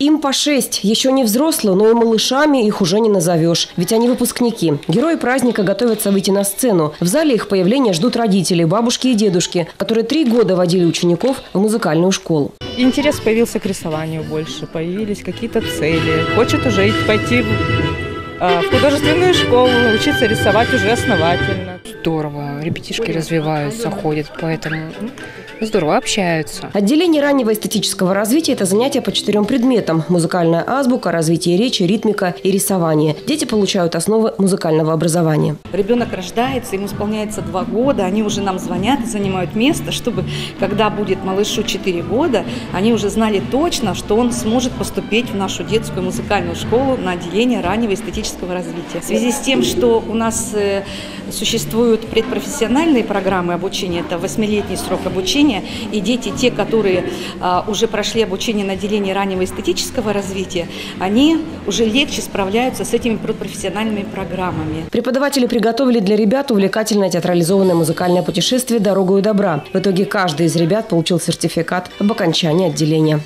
Им по шесть. Еще не взрослые, но и малышами их уже не назовешь. Ведь они выпускники. Герои праздника готовятся выйти на сцену. В зале их появления ждут родители, бабушки и дедушки, которые три года водили учеников в музыкальную школу. Интерес появился к рисованию больше, появились какие-то цели. Хочет уже пойти в, а, художественную школу, учиться рисовать уже основательно. Здорово, ребятишки развиваются, ходят, поэтому ну, здорово общаются. Отделение раннего эстетического развития – это занятия по четырем предметам – музыкальная азбука, развитие речи, ритмика и рисование. Дети получают основы музыкального образования. Ребенок рождается, ему исполняется два года, они уже нам звонят и занимают место, чтобы, когда будет малышу 4 года, они уже знали точно, что он сможет поступить в нашу детскую музыкальную школу на отделение раннего эстетического развития. В связи с тем, что у нас э, существуют предпрофессиональные программы обучения, это восьмилетний срок обучения, и дети, те, которые а, уже прошли обучение на отделении раннего эстетического развития, они уже легче справляются с этими предпрофессиональными программами. Преподаватели приготовили для ребят увлекательное театрализованное музыкальное путешествие «Дорогу добра». В итоге каждый из ребят получил сертификат об окончании отделения.